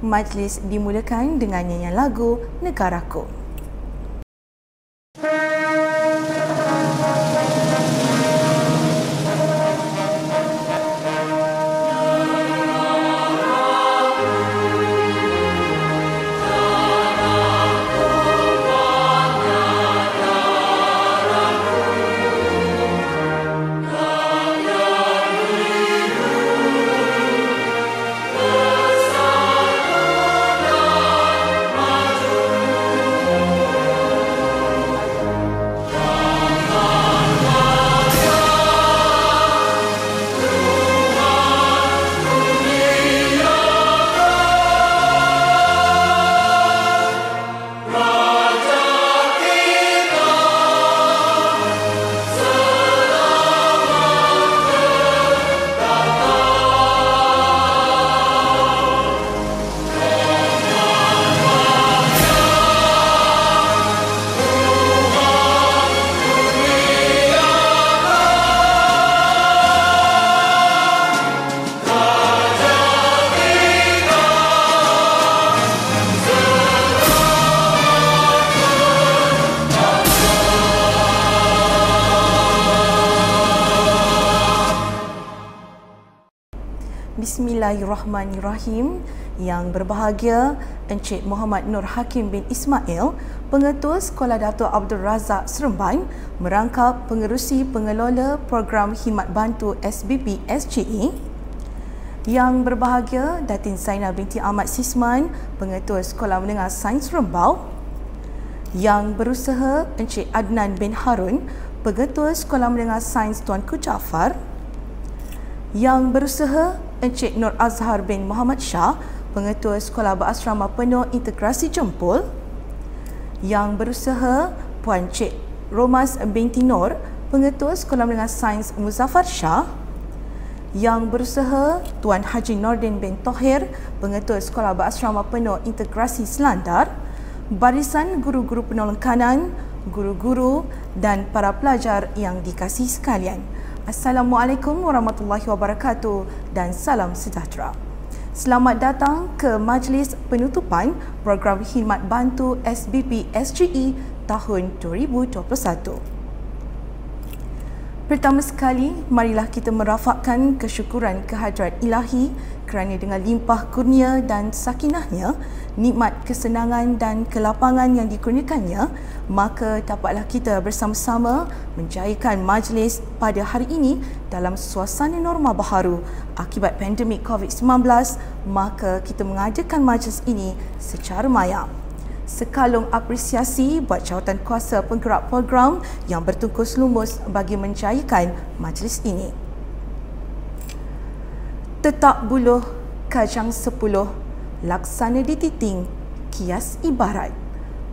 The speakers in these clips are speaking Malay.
majlis dimulakan dengan nyanyian lagu Negaraku. Bismillahirrahmanirrahim Yang berbahagia Encik Muhammad Nur Hakim bin Ismail Pengetua Sekolah Dato' Abdul Razak Seremban Merangkap pengerusi pengelola program khidmat bantu SBP SGE Yang berbahagia Datin Zainal binti Ahmad Sisman Pengetua Sekolah Menengah Sains Rembau. Yang berusaha Encik Adnan bin Harun Pengetua Sekolah Menengah Sains Tuanku Jaafar yang berusaha Encik Nur Azhar bin Muhammad Shah, Pengetua Sekolah Berasrama Penuh Integrasi Jempol yang berusaha Puan Cik Romas binti Nur, Pengetua Sekolah Menengah Sains Muzaffar Shah yang berusaha Tuan Haji Nordin bin Tohir, Pengetua Sekolah Berasrama Penuh Integrasi Selandar, barisan guru-guru penolong kanan, guru-guru dan para pelajar yang dikasihi sekalian. Assalamualaikum warahmatullahi wabarakatuh dan salam sejahtera. Selamat datang ke majlis penutupan program khidmat bantu SBP SGE tahun 2021. Pertama sekali, marilah kita merafakkan kesyukuran kehadrat ilahi kerana dengan limpah kurnia dan sakinahnya, nikmat kesenangan dan kelapangan yang dikurniakannya, maka dapatlah kita bersama-sama menjayakan majlis pada hari ini dalam suasana norma baharu akibat pandemik COVID-19, maka kita mengadakan majlis ini secara maya. Sekalung apresiasi buat jawatan kuasa penggerak program yang bertungkus lumus bagi menjayakan majlis ini. Tetak buluh kajang laksana dititing, kias ibarat.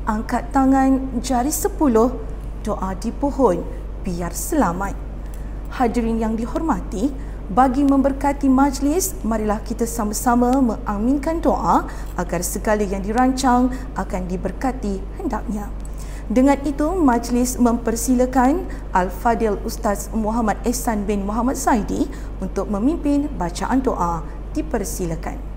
Angkat tangan jari sepuluh, doa di pohon, biar selamat. Hadirin yang dihormati, bagi memberkati majlis, marilah kita sama-sama mengaminkan doa agar segala yang dirancang akan diberkati hendaknya. Dengan itu, majlis mempersilakan Al-Fadil Ustaz Muhammad Ehsan bin Muhammad Saidi untuk memimpin bacaan doa. Dipersilakan.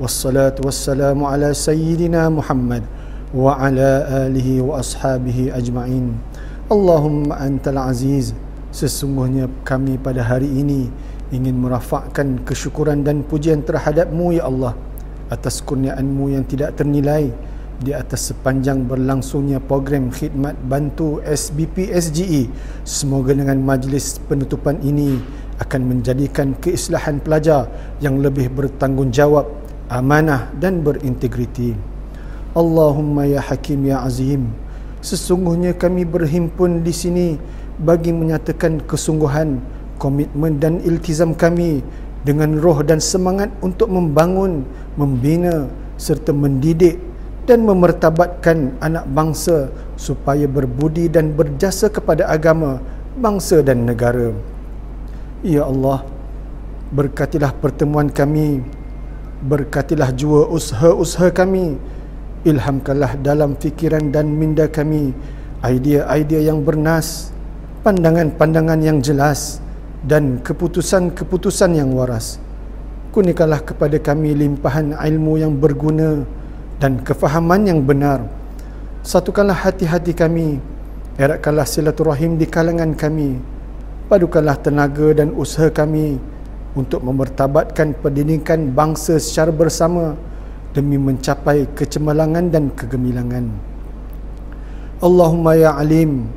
والصلاة والسلام على سيدنا محمد وعلى آله وأصحابه أجمعين اللهم أنت العزيز Sesungguhnya kami pada hari ini ingin merafakkan kesyukuran dan pujian terhadapmu ya Allah atas kurniaanmu yang tidak ternilai di atas sepanjang berlangsungnya program khidmat bantu SBP SGE. Semoga dengan majlis penutupan ini akan menjadikan keislahan pelajar yang lebih bertanggungjawab, amanah dan berintegriti. Allahumma ya Hakim ya Azim. Sesungguhnya kami berhimpun di sini bagi menyatakan kesungguhan, komitmen dan iltizam kami dengan roh dan semangat untuk membangun, membina serta mendidik dan memertabatkan anak bangsa supaya berbudi dan berjasa kepada agama, bangsa dan negara. Ya Allah, berkatilah pertemuan kami, berkatilah jua usaha-usaha kami, ilhamkanlah dalam fikiran dan minda kami idea-idea yang bernas, pandangan-pandangan yang jelas dan keputusan-keputusan yang waras. Kunikanlah kepada kami limpahan ilmu yang berguna dan kefahaman yang benar. Satukanlah hati-hati kami, eratkanlah silaturahim di kalangan kami. Padukanlah tenaga dan usaha kami untuk memertabatkan pendidikan bangsa secara bersama demi mencapai kecemerlangan dan kegemilangan. Allahumma ya alim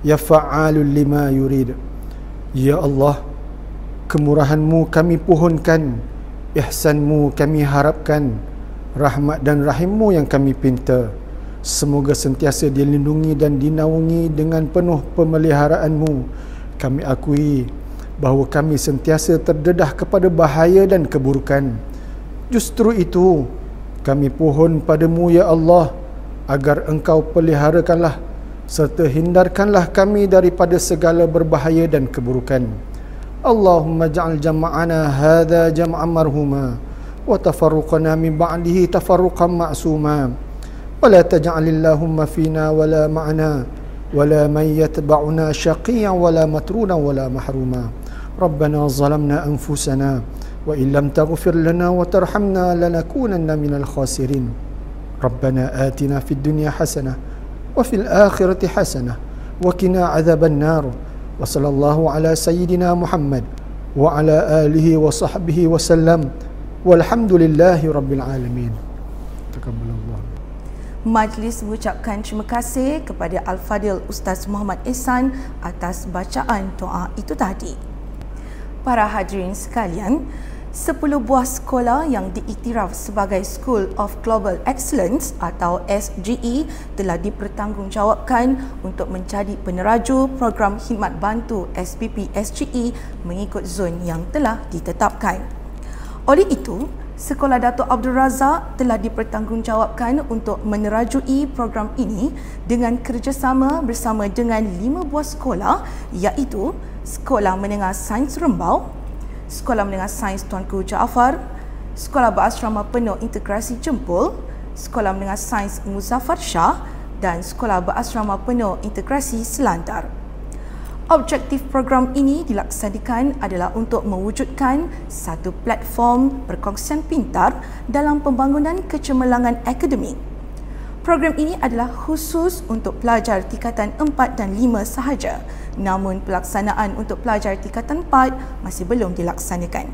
ya fa'alul lima yurid. Ya Allah, kemurahanmu kami pohonkan, ihsanmu kami harapkan, rahmat dan rahimmu yang kami pinta. Semoga sentiasa dilindungi dan dinaungi dengan penuh pemeliharaanmu. Kami akui bahawa kami sentiasa terdedah kepada bahaya dan keburukan. Justru itu, kami pohon padamu ya Allah, agar engkau peliharakanlah serta hindarkanlah kami daripada segala berbahaya dan keburukan. Allahumma ja'al jama'ana hadha jam'an marhuma wa tafarruqana min ba'dihi tafarruqan ma'suma wa la taj'al Allahumma fina wa la ma'ana wa la man yatba'una shaqiyan wa la matruna wa la mahruma ربنا ظلمنا أنفسنا وإن لم تغفر لنا وترحمنا لنكونن من الخاسرين ربنا آتنا في الدنيا حسنة وفي الآخرة حسنة وكنا عذاب النار وصلى الله على سيدنا محمد وعلى آله وصحبه وسلم والحمد لله رب العالمين تقبل الله Majlis mengucapkan terima kasih kepada Al-Fadil Ustaz Muhammad Ihsan atas bacaan doa itu tadi. Para hadirin sekalian, 10 buah sekolah yang diiktiraf sebagai School of Global Excellence atau SGE telah dipertanggungjawabkan untuk menjadi peneraju program khidmat bantu SPP SGE mengikut zon yang telah ditetapkan. Oleh itu, Sekolah Datuk Abdul Razak telah dipertanggungjawabkan untuk menerajui program ini dengan kerjasama bersama dengan lima buah sekolah iaitu Sekolah Menengah Sains Rembau, Sekolah Menengah Sains Tuanku Jaafar, Sekolah Berasrama Penuh Integrasi Jempol, Sekolah Menengah Sains Muzaffar Shah dan Sekolah Berasrama Penuh Integrasi Selantar. Objektif program ini dilaksanakan adalah untuk mewujudkan satu platform perkongsian pintar dalam pembangunan kecemerlangan akademik. Program ini adalah khusus untuk pelajar tingkatan 4 dan 5 sahaja namun pelaksanaan untuk pelajar tingkatan 4 masih belum dilaksanakan.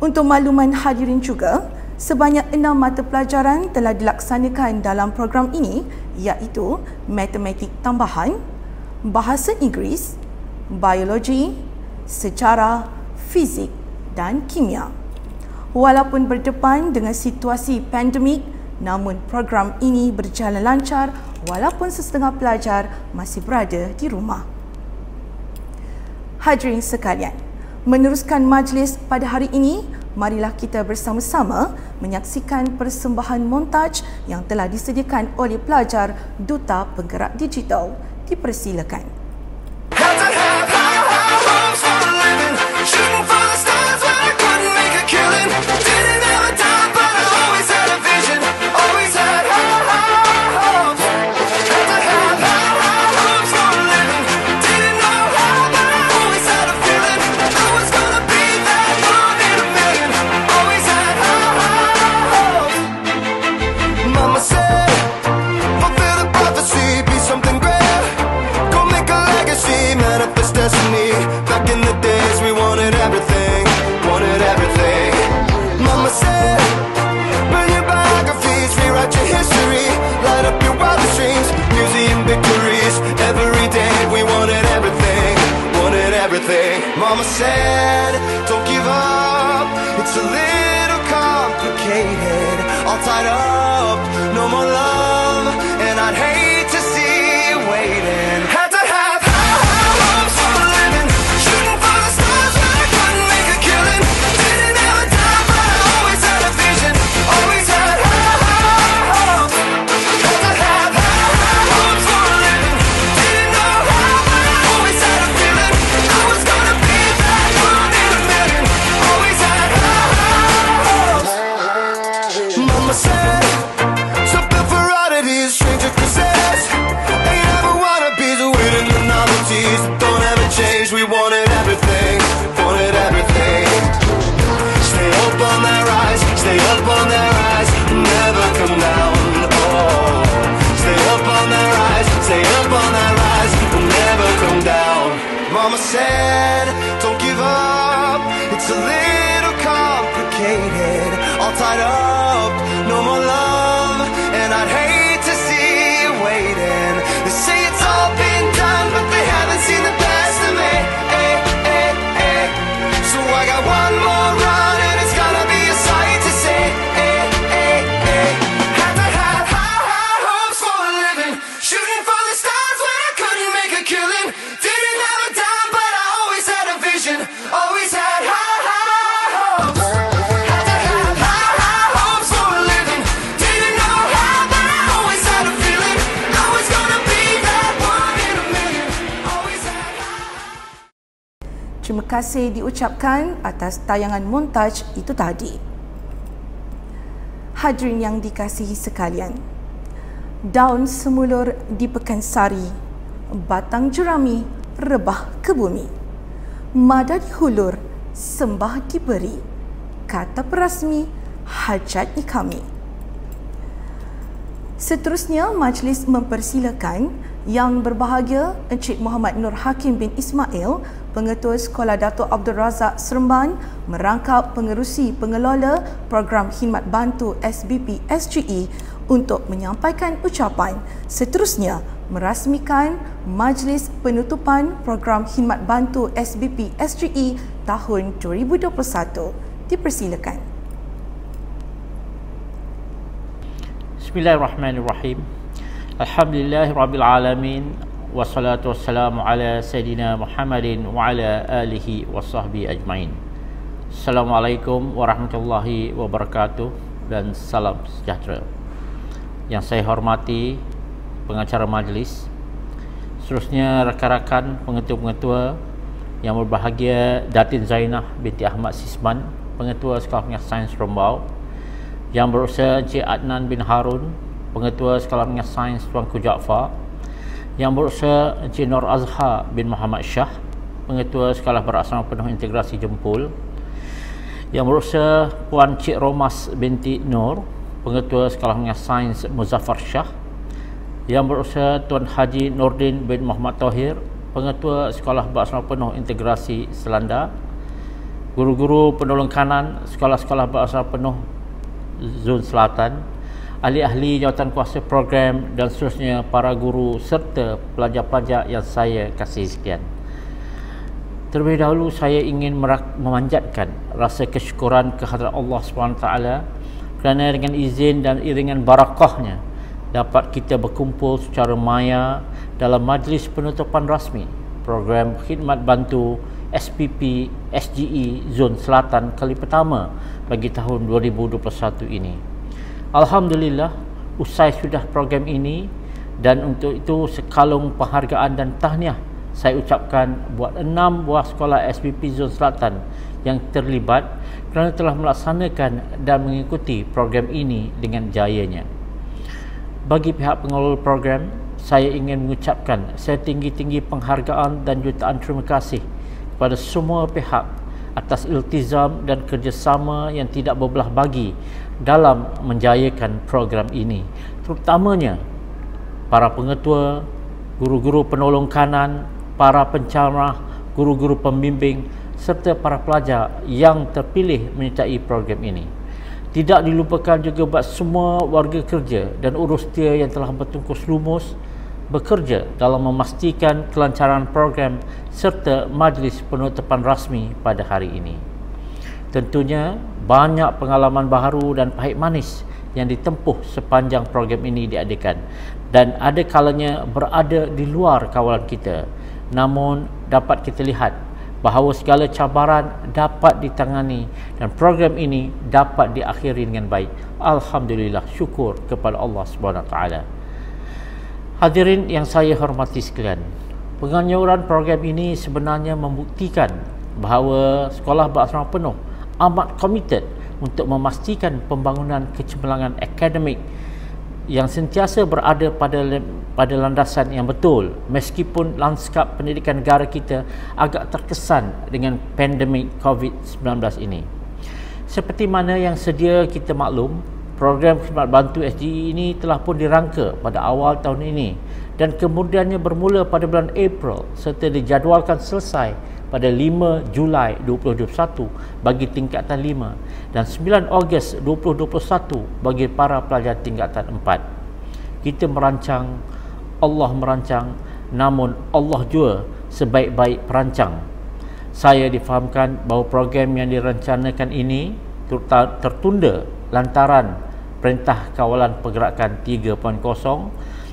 Untuk makluman hadirin juga, sebanyak enam mata pelajaran telah dilaksanakan dalam program ini iaitu matematik tambahan, bahasa Inggeris, biologi, sejarah, fizik dan kimia. Walaupun berdepan dengan situasi pandemik, namun program ini berjalan lancar walaupun setengah pelajar masih berada di rumah. Hadirin sekalian, meneruskan majlis pada hari ini, marilah kita bersama-sama menyaksikan persembahan montaj yang telah disediakan oleh pelajar Duta Penggerak Digital. Dipersilakan. mama said Fulfill the prophecy, be something great Go make a legacy, manifest destiny. Back in the days we wanted everything, wanted everything. Mama said Burn your biographies, rewrite your history. Light up your wildest dreams, museum victories. Every day we wanted everything, wanted everything. Mama said All tied up, kasih diucapkan atas tayangan montaj itu tadi. Hadirin yang dikasihi sekalian, daun semulur di Pekansari, batang jerami rebah ke bumi. Mada dihulur, sembah diberi. Kata perasmi, hajatnya kami. Seterusnya, majlis mempersilakan yang berbahagia Encik Muhammad Nur Hakim bin Ismail, Pengetua Sekolah Datuk Abdul Razak Seremban merangkap pengerusi pengelola program khidmat bantu SBP SGE untuk menyampaikan ucapan. Seterusnya, merasmikan majlis penutupan program khidmat bantu SBP SGE tahun 2021. Dipersilakan. Bismillahirrahmanirrahim. Alhamdulillahi rabbil alamin wassalatu wassalamu ala sayidina Muhammadin wa ala alihi wa sahbihi ajmain. Assalamualaikum warahmatullahi wabarakatuh dan salam sejahtera. Yang saya hormati pengacara majlis, seterusnya rakan-rakan pengetua-pengetua yang berbahagia Datin Zainah binti Ahmad Sisman, pengetua Sekolah Menengah Sains Rombau, yang berusaha Encik Adnan bin Harun, Pengetua Sekolah Menengah Sains Tuanku Jaafar, yang berusaha Encik Nur Azhar bin Muhammad Shah, Pengetua Sekolah Berasrama Penuh Integrasi Jempul, yang berusaha Puan Cik Romas binti Nur, Pengetua Sekolah Menengah Sains Muzaffar Shah, yang berusaha Tuan Haji Nordin bin Muhammad Tahir, Pengetua Sekolah Berasrama Penuh Integrasi Selanda, guru-guru penolong kanan sekolah-sekolah berasrama penuh Zon Selatan, ahli-ahli jawatan kuasa program dan seterusnya para guru serta pelajar-pelajar yang saya kasih sekian. Terlebih dahulu saya ingin memanjatkan rasa kesyukuran kehadrat Allah SWT kerana dengan izin dan iringan barakahnya dapat kita berkumpul secara maya dalam majlis penutupan rasmi program khidmat bantu SPP SGE Zon Selatan kali pertama bagi tahun 2021 ini. Alhamdulillah usai sudah program ini dan untuk itu sekalung penghargaan dan tahniah saya ucapkan buat enam buah sekolah SPP Zon Selatan yang terlibat kerana telah melaksanakan dan mengikuti program ini dengan jayanya. Bagi pihak pengelola program, saya ingin mengucapkan setinggi-tinggi penghargaan dan jutaan terima kasih kepada semua pihak atas iltizam dan kerjasama yang tidak berbelah bagi dalam menjayakan program ini terutamanya para pengetua, guru-guru penolong kanan, para pencerah, guru-guru pembimbing serta para pelajar yang terpilih menyertai program ini. Tidak dilupakan juga buat semua warga kerja dan urus setia yang telah bertungkus lumus bekerja dalam memastikan kelancaran program serta majlis penutupan rasmi pada hari ini. Tentunya banyak pengalaman baharu dan pahit manis yang ditempuh sepanjang program ini diadakan dan ada kalanya berada di luar kawalan kita. Namun dapat kita lihat bahawa segala cabaran dapat ditangani dan program ini dapat diakhiri dengan baik. Alhamdulillah syukur kepada Allah Subhanahu Taala. Hadirin yang saya hormati sekalian, penganjuran program ini sebenarnya membuktikan bahawa sekolah berasrama penuh amat komited untuk memastikan pembangunan kecemerlangan akademik yang sentiasa berada pada pada landasan yang betul meskipun lanskap pendidikan negara kita agak terkesan dengan pandemik COVID-19 ini. Seperti mana yang sedia kita maklum, Program khidmat bantu SGE ini telah pun dirangka pada awal tahun ini dan kemudiannya bermula pada bulan April serta dijadualkan selesai pada 5 Julai 2021 bagi tingkatan 5 dan 9 Ogos 2021 bagi para pelajar tingkatan 4. Kita merancang, Allah merancang, namun Allah juga sebaik-baik perancang. Saya difahamkan bahawa program yang direncanakan ini tertunda lantaran Perintah Kawalan Pergerakan 3.0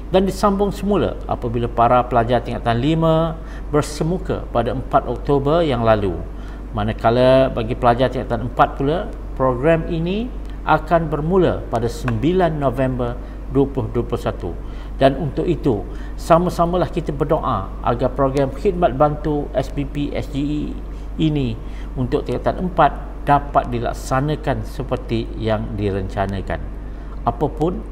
dan disambung semula apabila para pelajar tingkatan 5 bersemuka pada 4 Oktober yang lalu. Manakala bagi pelajar tingkatan 4 pula, program ini akan bermula pada 9 November 2021. Dan untuk itu, sama-samalah kita berdoa agar program khidmat bantu SPP SGE ini untuk tingkatan 4 dapat dilaksanakan seperti yang direncanakan. Apapun,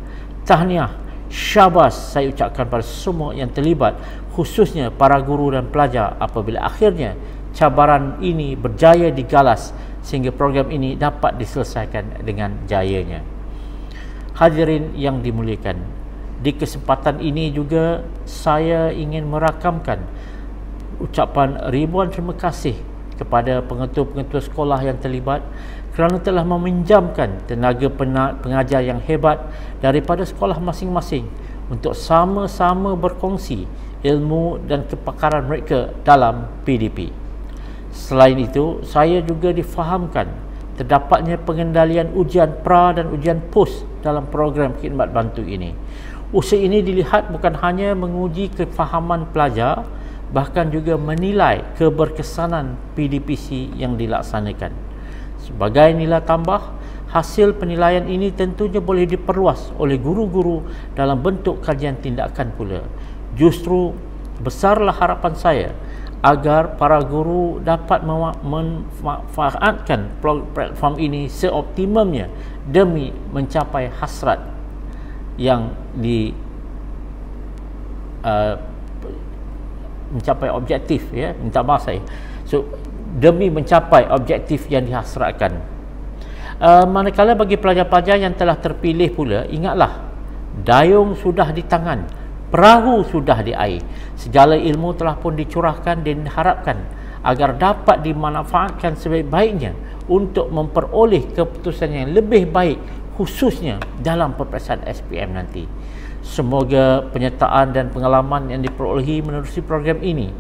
tahniah syabas saya ucapkan pada semua yang terlibat khususnya para guru dan pelajar apabila akhirnya cabaran ini berjaya digalas sehingga program ini dapat diselesaikan dengan jayanya. Hadirin yang dimuliakan di kesempatan ini juga saya ingin merakamkan ucapan ribuan terima kasih kepada pengetua-pengetua sekolah yang terlibat kerana telah meminjamkan tenaga pengajar yang hebat daripada sekolah masing-masing untuk sama-sama berkongsi ilmu dan kepakaran mereka dalam PDP. Selain itu, saya juga difahamkan terdapatnya pengendalian ujian pra dan ujian pos dalam program khidmat bantu ini. Usaha ini dilihat bukan hanya menguji kefahaman pelajar, bahkan juga menilai keberkesanan PDPC yang dilaksanakan. Sebagai nilai tambah, hasil penilaian ini tentunya boleh diperluas oleh guru-guru dalam bentuk kajian tindakan pula. Justru besarlah harapan saya agar para guru dapat memanfaatkan platform ini seoptimumnya demi mencapai hasrat yang di uh, mencapai objektif ya minta maaf saya so demi mencapai objektif yang dihasratkan. Uh, manakala bagi pelajar-pelajar yang telah terpilih pula, ingatlah, dayung sudah di tangan, perahu sudah di air. Segala ilmu telah pun dicurahkan dan diharapkan agar dapat dimanfaatkan sebaik-baiknya untuk memperoleh keputusan yang lebih baik khususnya dalam peperiksaan SPM nanti. Semoga penyertaan dan pengalaman yang diperolehi menerusi program ini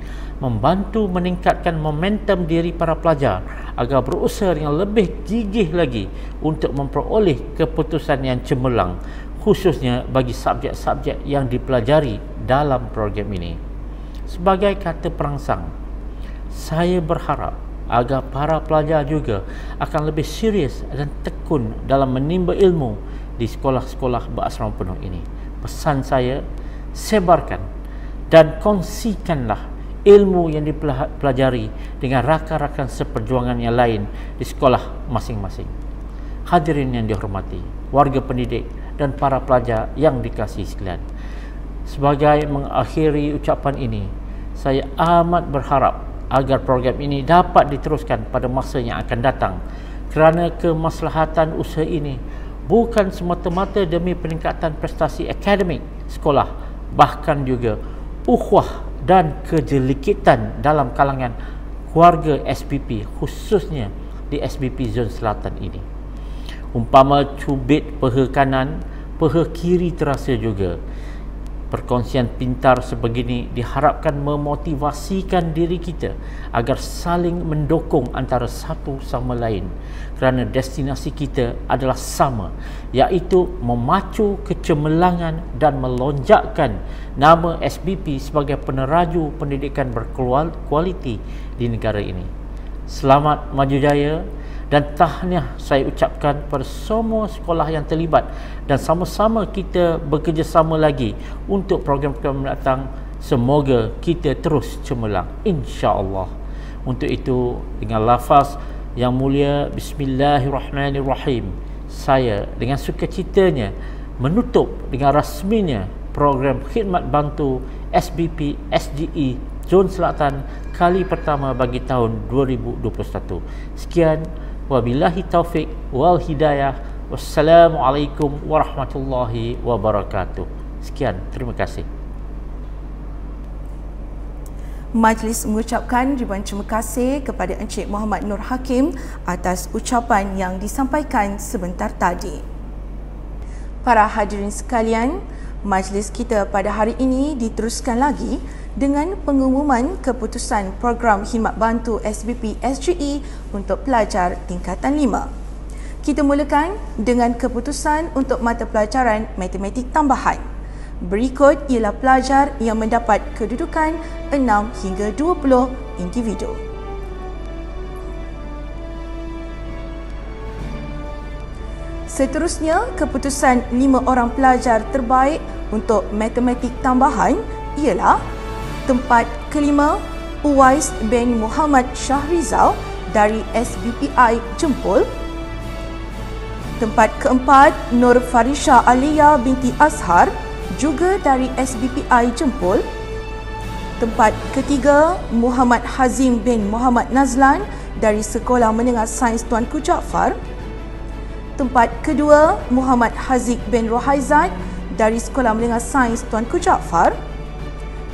membantu meningkatkan momentum diri para pelajar agar berusaha dengan lebih gigih lagi untuk memperoleh keputusan yang cemerlang khususnya bagi subjek-subjek yang dipelajari dalam program ini. Sebagai kata perangsang, saya berharap agar para pelajar juga akan lebih serius dan tekun dalam menimba ilmu di sekolah-sekolah berasrama penuh ini. Pesan saya, sebarkan dan kongsikanlah ilmu yang dipelajari dengan rakan-rakan seperjuangan yang lain di sekolah masing-masing. Hadirin yang dihormati, warga pendidik dan para pelajar yang dikasihi sekalian. Sebagai mengakhiri ucapan ini, saya amat berharap agar program ini dapat diteruskan pada masa yang akan datang kerana kemaslahatan usaha ini bukan semata-mata demi peningkatan prestasi akademik sekolah bahkan juga ukhuwah dan kejelikitan dalam kalangan keluarga SPP khususnya di SPP Zon Selatan ini. Umpama cubit peha kanan, peha kiri terasa juga perkongsian pintar sebegini diharapkan memotivasikan diri kita agar saling mendukung antara satu sama lain kerana destinasi kita adalah sama iaitu memacu kecemerlangan dan melonjakkan nama SBP sebagai peneraju pendidikan berkualiti di negara ini. Selamat maju jaya dan tahniah saya ucapkan kepada semua sekolah yang terlibat dan sama-sama kita bekerjasama lagi untuk program-program mendatang semoga kita terus cemerlang insya-Allah untuk itu dengan lafaz yang mulia bismillahirrahmanirrahim saya dengan sukacitanya menutup dengan rasminya program khidmat bantu SBP SGE Zon Selatan kali pertama bagi tahun 2021 sekian Wabillahi taufik wal hidayah. Wassalamualaikum warahmatullahi wabarakatuh. Sekian, terima kasih. Majlis mengucapkan ribuan terima kasih kepada Encik Muhammad Nur Hakim atas ucapan yang disampaikan sebentar tadi. Para hadirin sekalian, majlis kita pada hari ini diteruskan lagi dengan pengumuman keputusan program khidmat bantu SBP SGE untuk pelajar tingkatan 5. Kita mulakan dengan keputusan untuk mata pelajaran matematik tambahan. Berikut ialah pelajar yang mendapat kedudukan 6 hingga 20 individu. Seterusnya, keputusan 5 orang pelajar terbaik untuk matematik tambahan ialah tempat kelima Uwais bin Muhammad Syahrizal dari SBPI Jempol Tempat keempat Nur Farisha Alia binti Azhar juga dari SBPI Jempol. Tempat ketiga, Muhammad Hazim bin Muhammad Nazlan dari Sekolah Menengah Sains Tuanku Jaafar. Tempat kedua, Muhammad Haziq bin Rohaizat dari Sekolah Menengah Sains Tuanku Jaafar.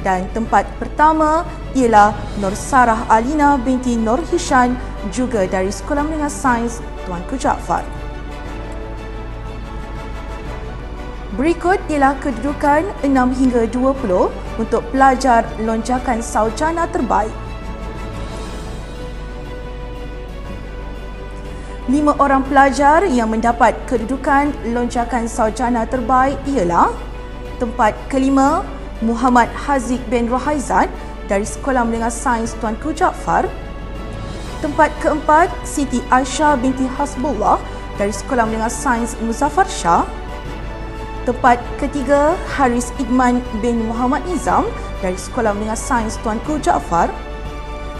Dan tempat pertama ialah Nur Sarah Alina binti Nur Hishan juga dari Sekolah Menengah Sains Tuanku Jaafar. Berikut ialah kedudukan 6 hingga 20 untuk pelajar lonjakan sarjana terbaik. Lima orang pelajar yang mendapat kedudukan lonjakan sarjana terbaik ialah tempat kelima Muhammad Haziq bin Rohaizat dari Sekolah Menengah Sains Tuanku Jaafar. Tempat keempat Siti Aisyah binti Hasbullah dari Sekolah Menengah Sains Muzaffar Shah. Tempat ketiga, Haris Idman bin Muhammad Nizam dari Sekolah Menengah Sains Tuanku Jaafar.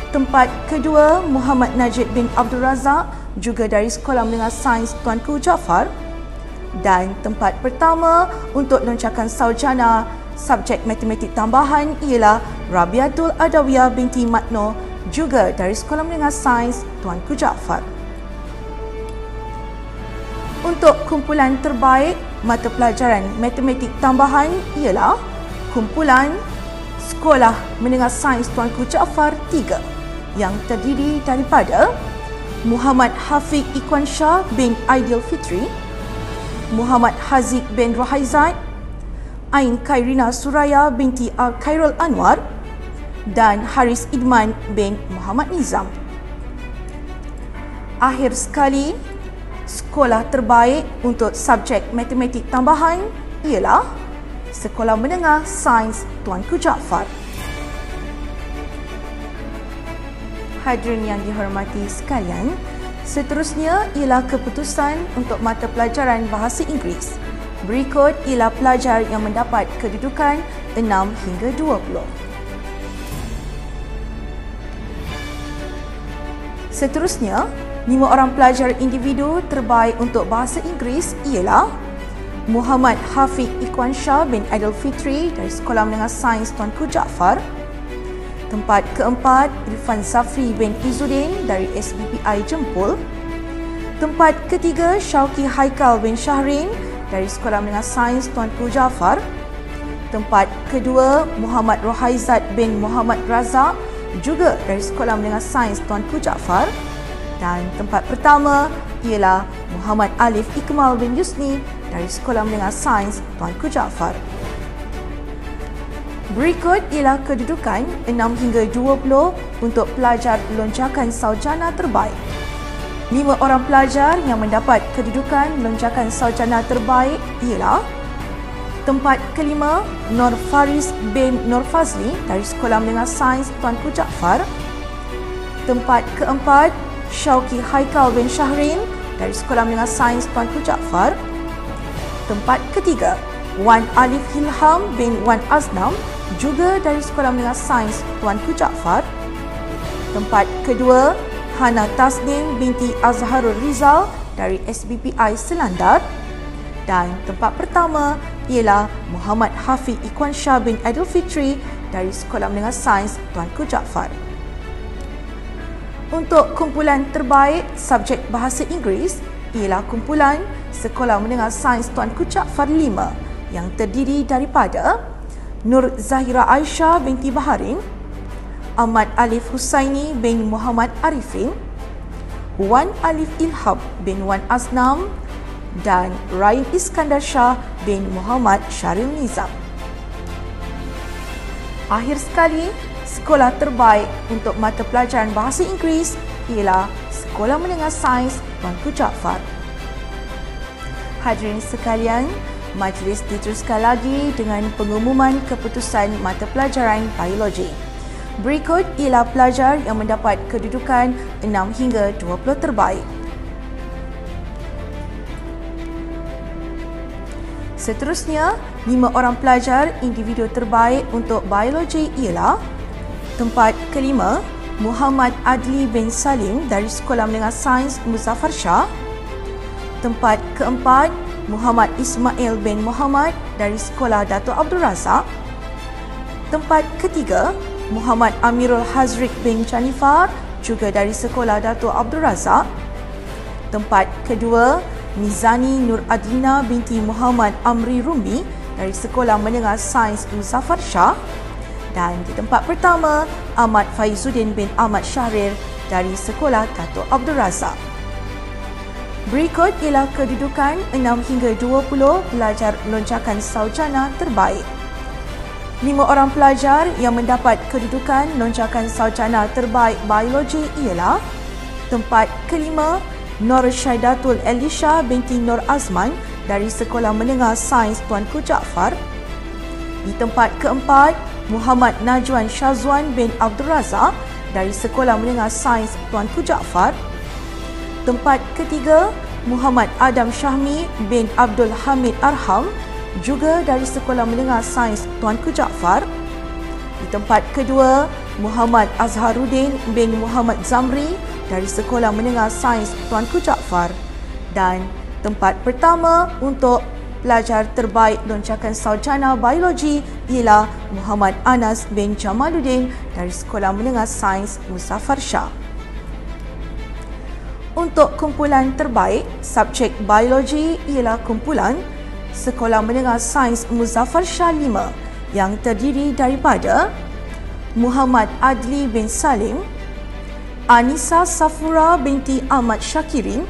Tempat kedua, Muhammad Najib bin Abdul Razak juga dari Sekolah Menengah Sains Tuanku Jaafar. Dan tempat pertama untuk loncakan sarjana subjek matematik tambahan ialah Rabiatul Adawiyah binti Matno juga dari Sekolah Menengah Sains Tuanku Jaafar. Untuk kumpulan terbaik mata pelajaran matematik tambahan ialah kumpulan Sekolah Menengah Sains Tuanku Jaafar 3 yang terdiri daripada Muhammad Hafiq Ikwan Shah bin Aidil Fitri, Muhammad Haziq bin Rohaizat, Ain Kairina Suraya binti Al Khairul Anwar dan Haris Idman bin Muhammad Nizam. Akhir sekali, sekolah terbaik untuk subjek matematik tambahan ialah Sekolah Menengah Sains Tuanku Jaafar. Hadirin yang dihormati sekalian, seterusnya ialah keputusan untuk mata pelajaran Bahasa Inggeris. Berikut ialah pelajar yang mendapat kedudukan 6 hingga 20. Seterusnya, Lima orang pelajar individu terbaik untuk bahasa Inggeris ialah Muhammad Hafiq Ikwan Shah bin Aidil Fitri dari Sekolah Menengah Sains Tuanku Jaafar. Tempat keempat, Irfan Safri bin Izzuddin dari SBPI Jempol. Tempat ketiga, Syauki Haikal bin Syahrin dari Sekolah Menengah Sains Tuanku Jaafar. Tempat kedua, Muhammad Rohaizat bin Muhammad Razak juga dari Sekolah Menengah Sains Tuanku Jaafar. Dan tempat pertama ialah Muhammad Alif Ikmal bin Yusni dari Sekolah Menengah Sains Tuanku Jaafar. Berikut ialah kedudukan 6 hingga 20 untuk pelajar lonjakan sarjana terbaik. Lima orang pelajar yang mendapat kedudukan lonjakan sarjana terbaik ialah Tempat kelima, Nur Faris bin Nur Fazli dari Sekolah Menengah Sains Tuanku Jaafar. Tempat keempat, Syauki Haikal bin Syahrin dari Sekolah Menengah Sains Tuanku Jaafar. Tempat ketiga, Wan Alif Hilham bin Wan Aznam juga dari Sekolah Menengah Sains Tuanku Jaafar. Tempat kedua, Hana Tasnim binti Azharul Rizal dari SBPI Selandar. Dan tempat pertama ialah Muhammad Hafiq Ikwan Shah bin Aidil Fitri dari Sekolah Menengah Sains Tuanku Jaafar. Untuk kumpulan terbaik subjek bahasa Inggeris ialah kumpulan Sekolah Menengah Sains Tuanku Jaafar 5 yang terdiri daripada Nur Zahira Aisyah binti Baharin, Ahmad Alif Husaini bin Muhammad Arifin, Wan Alif Ilham bin Wan Aznam dan Rahim Iskandar Shah bin Muhammad Syaril Nizam. Akhir sekali, sekolah terbaik untuk mata pelajaran Bahasa Inggeris ialah Sekolah Menengah Sains Tuanku Jaafar. Hadirin sekalian, majlis diteruskan lagi dengan pengumuman keputusan mata pelajaran biologi. Berikut ialah pelajar yang mendapat kedudukan 6 hingga 20 terbaik. Seterusnya, lima orang pelajar individu terbaik untuk biologi ialah tempat kelima, Muhammad Adli bin Salim dari Sekolah Menengah Sains Muzaffar Shah. Tempat keempat, Muhammad Ismail bin Muhammad dari Sekolah Dato' Abdul Razak. Tempat ketiga, Muhammad Amirul Hazrik bin Chanifar juga dari Sekolah Dato' Abdul Razak. Tempat kedua, Mizani Nur Adlina binti Muhammad Amri Rumbi dari Sekolah Menengah Sains Muzaffar Shah dan di tempat pertama Ahmad Faizuddin bin Ahmad Syahrir dari Sekolah Dato' Abdul Razak. Berikut ialah kedudukan 6 hingga 20 pelajar loncakan sarjana terbaik. Lima orang pelajar yang mendapat kedudukan loncakan sarjana terbaik biologi ialah tempat kelima Nur Syaidatul Elisha binti Nur Azman dari Sekolah Menengah Sains Tuanku Jaafar. Di tempat keempat, Muhammad Najwan Shazwan bin Abdul Razak dari Sekolah Menengah Sains Tuanku Jaafar. Tempat ketiga, Muhammad Adam Syahmi bin Abdul Hamid Arham juga dari Sekolah Menengah Sains Tuanku Jaafar. Di tempat kedua, Muhammad Azharuddin bin Muhammad Zamri dari Sekolah Menengah Sains Tuanku Jaafar dan tempat pertama untuk pelajar terbaik loncakan sarjana biologi ialah Muhammad Anas bin Jamaluddin dari Sekolah Menengah Sains Muzaffar Shah. Untuk kumpulan terbaik, subjek biologi ialah kumpulan Sekolah Menengah Sains Muzaffar Shah 5 yang terdiri daripada Muhammad Adli bin Salim, Anissa Safura binti Ahmad Syakirin,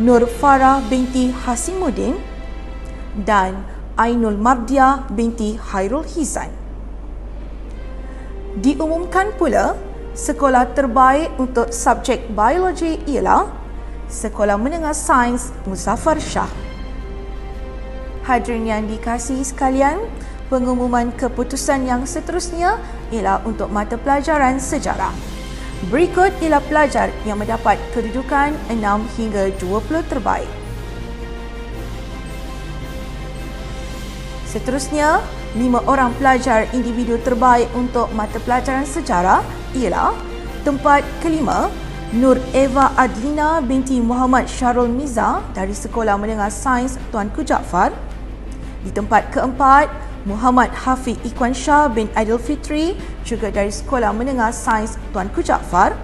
Nur Farah binti Hasimuddin dan Ainul Mardia binti Hairul Hizan. Diumumkan pula, sekolah terbaik untuk subjek biologi ialah Sekolah Menengah Sains Muzaffar Shah. Hadirin yang dikasihi sekalian, pengumuman keputusan yang seterusnya ialah untuk mata pelajaran sejarah. Berikut ialah pelajar yang mendapat kedudukan 6 hingga 20 terbaik. Seterusnya, lima orang pelajar individu terbaik untuk mata pelajaran sejarah ialah tempat kelima, Nur Eva Adlina binti Muhammad Syarul Miza dari Sekolah Menengah Sains Tuanku Jaafar. Di tempat keempat, Muhammad Hafiz Ikwan Shah bin Aidil Fitri juga dari Sekolah Menengah Sains Tuanku Jaafar.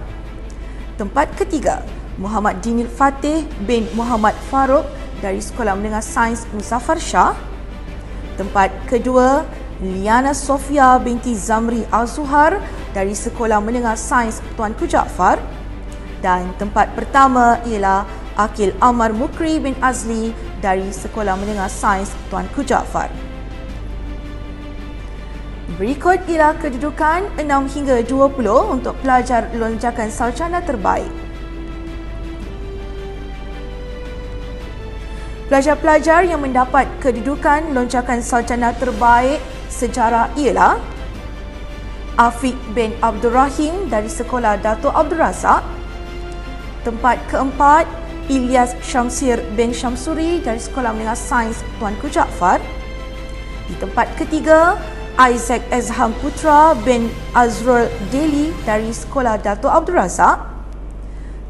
Tempat ketiga, Muhammad Dinil Fatih bin Muhammad Farouk dari Sekolah Menengah Sains Muzaffar Shah. Tempat kedua, Liana Sofia binti Zamri Al-Zuhar dari Sekolah Menengah Sains Tuanku Jaafar. Dan tempat pertama ialah Akil Amar Mukri bin Azli dari Sekolah Menengah Sains Tuanku Jaafar. Berikut ialah kedudukan 6 hingga 20 untuk pelajar lonjakan sarjana terbaik. Pelajar-pelajar yang mendapat kedudukan lonjakan sarjana terbaik sejarah ialah Afiq bin Abdul Rahim dari Sekolah Dato' Abdul Razak. Tempat keempat, Ilyas Syamsir bin Syamsuri dari Sekolah Menengah Sains Tuanku Jaafar. Di tempat ketiga, Isaac Ezham Putra bin Azrul Deli dari Sekolah Dato' Abdul Razak.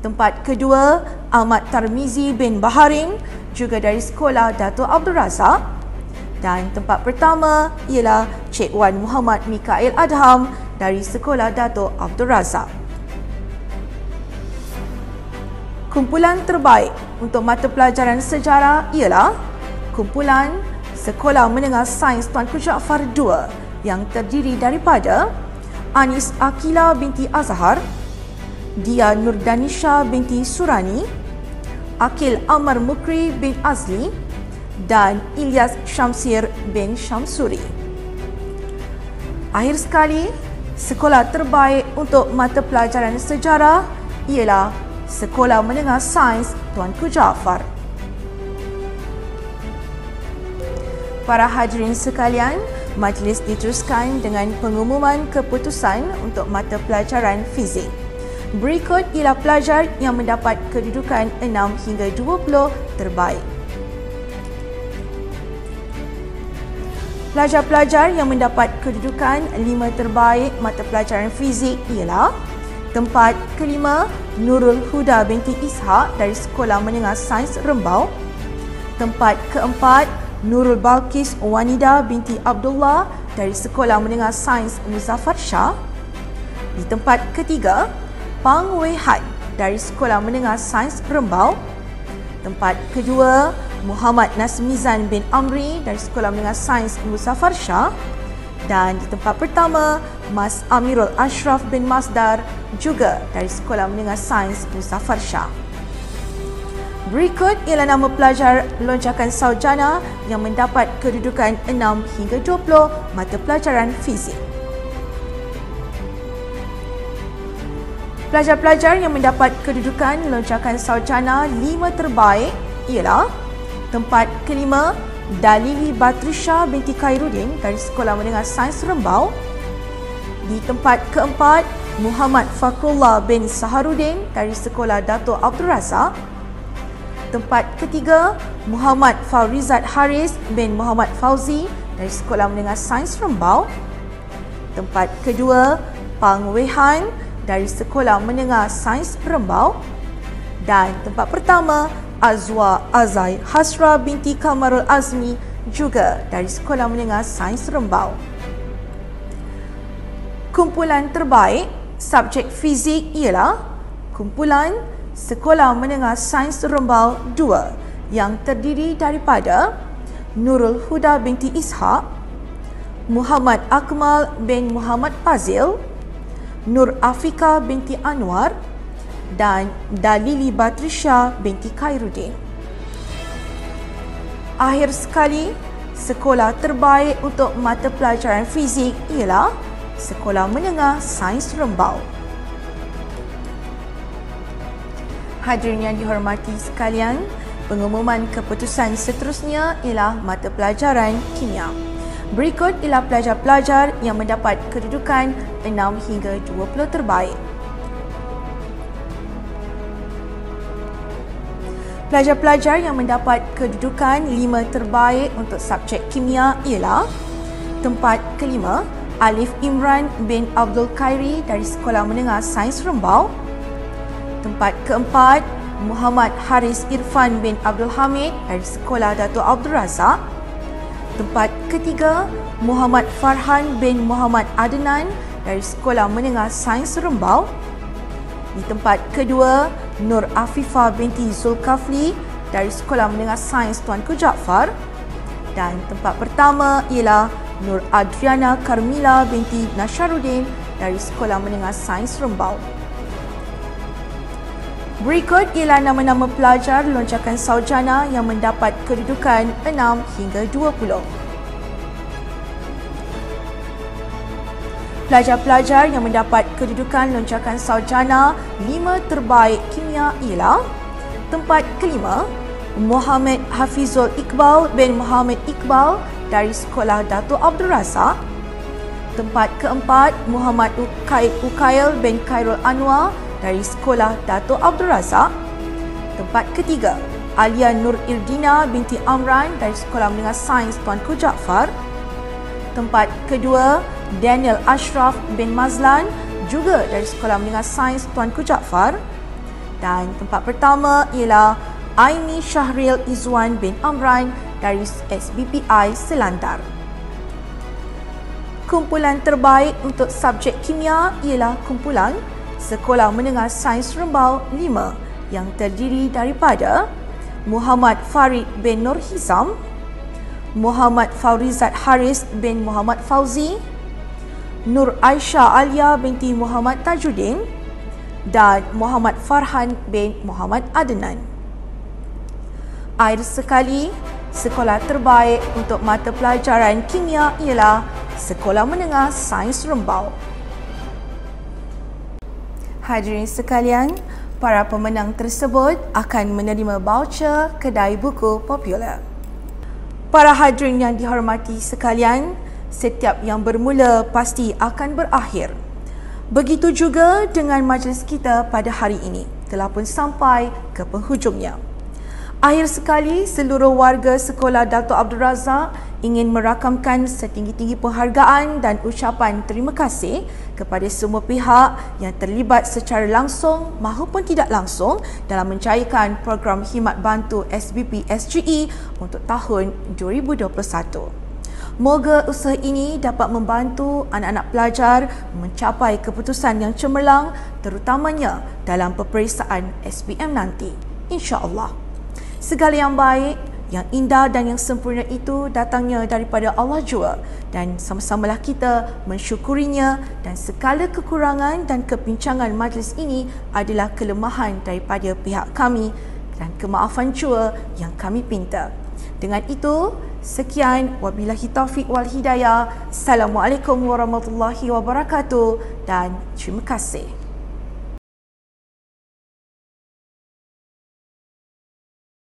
Tempat kedua, Ahmad Tarmizi bin Baharim juga dari Sekolah Dato' Abdul Razak. Dan tempat pertama ialah Cik Wan Muhammad Mikael Adham dari Sekolah Dato' Abdul Razak. Kumpulan terbaik untuk mata pelajaran sejarah ialah kumpulan Sekolah Menengah Sains Tuanku Jaafar II yang terdiri daripada Anis Akila binti Azhar, Dia Nurdanisha binti Surani, Akil Amar Mukri bin Azli dan Ilyas Syamsir bin Syamsuri. Akhir sekali, sekolah terbaik untuk mata pelajaran sejarah ialah Sekolah Menengah Sains Tuanku Jaafar. Para hadirin sekalian, majlis diteruskan dengan pengumuman keputusan untuk mata pelajaran fizik. Berikut ialah pelajar yang mendapat kedudukan 6 hingga 20 terbaik. Pelajar-pelajar yang mendapat kedudukan 5 terbaik mata pelajaran fizik ialah Tempat kelima, Nurul Huda binti Ishak dari Sekolah Menengah Sains Rembau. Tempat keempat, Nurul Balkis Wanida binti Abdullah dari Sekolah Menengah Sains Muzaffar Shah. Di tempat ketiga, Pang Wei Hat dari Sekolah Menengah Sains Rembau. Tempat kedua, Muhammad Nasmizan bin Amri dari Sekolah Menengah Sains Muzaffar Shah. Dan di tempat pertama, Mas Amirul Ashraf bin Masdar juga dari Sekolah Menengah Sains Muzaffar Shah. Berikut ialah nama pelajar loncakan sarjana yang mendapat kedudukan 6 hingga 20 mata pelajaran fizik. Pelajar-pelajar yang mendapat kedudukan loncakan sarjana lima terbaik ialah tempat kelima Dalili Batrisha binti Khairuddin dari Sekolah Menengah Sains Rembau. Di tempat keempat, Muhammad Fakrullah bin Saharuddin dari Sekolah Dato' Abdul Razak. Tempat ketiga, Muhammad Faurizat Haris bin Muhammad Fauzi dari Sekolah Menengah Sains Rembau. Tempat kedua, Pang Wehan dari Sekolah Menengah Sains Rembau dan tempat pertama Azwa Azai Hasra binti Kamarul Azmi juga dari Sekolah Menengah Sains Rembau. Kumpulan terbaik subjek fizik ialah kumpulan Sekolah Menengah Sains Rembau 2 yang terdiri daripada Nurul Huda binti Ishak, Muhammad Akmal bin Muhammad Fazil, Nur Afika binti Anwar dan Dalili Batrisha binti Khairuddin. Akhir sekali, sekolah terbaik untuk mata pelajaran fizik ialah Sekolah Menengah Sains Rembau. Hadirin yang dihormati sekalian, pengumuman keputusan seterusnya ialah mata pelajaran kimia. Berikut ialah pelajar-pelajar yang mendapat kedudukan 6 hingga 20 terbaik. Pelajar-pelajar yang mendapat kedudukan 5 terbaik untuk subjek kimia ialah tempat kelima Alif Imran bin Abdul Khairi dari Sekolah Menengah Sains Rembau. Tempat keempat Muhammad Haris Irfan bin Abdul Hamid dari Sekolah Dato' Abdul Razak. Tempat ketiga, Muhammad Farhan bin Muhammad Adnan dari Sekolah Menengah Sains Rembau. Di tempat kedua, Nur Afifah binti Zulkafli dari Sekolah Menengah Sains Tuanku Jaafar. Dan tempat pertama ialah Nur Adriana Carmila binti Nasharuddin dari Sekolah Menengah Sains Rembau. Berikut ialah nama-nama pelajar loncakan sarjana yang mendapat kedudukan 6 hingga 20. Pelajar-pelajar yang mendapat kedudukan loncakan sarjana 5 terbaik kimia ialah Tempat kelima, Muhammad Hafizul Iqbal bin Muhammad Iqbal dari Sekolah Dato' Abdul Razak. Tempat keempat, Muhammad Ukaid Ukail bin Khairul Anwar dari Sekolah Dato' Abdul Razak. Tempat ketiga, Alia Nur Irdina binti Amran dari Sekolah Menengah Sains Tuanku Jaafar. Tempat kedua, Daniel Ashraf bin Mazlan juga dari Sekolah Menengah Sains Tuanku Jaafar. Dan tempat pertama ialah Aini Syahril Izwan bin Amran dari SBPI Selandar. Kumpulan terbaik untuk subjek kimia ialah kumpulan Sekolah Menengah Sains Rembau 5 yang terdiri daripada Muhammad Farid bin Nur Hizam, Muhammad Faurizat Haris bin Muhammad Fauzi, Nur Aisyah Alia binti Muhammad Tajuddin dan Muhammad Farhan bin Muhammad Adnan. Air sekali, sekolah terbaik untuk mata pelajaran kimia ialah Sekolah Menengah Sains Rembau. Hadirin sekalian, para pemenang tersebut akan menerima voucher kedai buku popular. Para hadirin yang dihormati sekalian, setiap yang bermula pasti akan berakhir. Begitu juga dengan majlis kita pada hari ini telah pun sampai ke penghujungnya. Akhir sekali, seluruh warga sekolah Dato' Abdul Razak ingin merakamkan setinggi-tinggi penghargaan dan ucapan terima kasih kepada semua pihak yang terlibat secara langsung maupun tidak langsung dalam mencairkan program khidmat bantu SBP SGE untuk tahun 2021. Moga usaha ini dapat membantu anak-anak pelajar mencapai keputusan yang cemerlang terutamanya dalam peperiksaan SPM nanti. InsyaAllah. Segala yang baik, yang indah dan yang sempurna itu datangnya daripada Allah jua dan sama-samalah kita mensyukurinya dan segala kekurangan dan kepincangan majlis ini adalah kelemahan daripada pihak kami dan kemaafan jua yang kami pinta. Dengan itu, sekian wabillahi taufiq wal hidayah. Assalamualaikum warahmatullahi wabarakatuh dan terima kasih.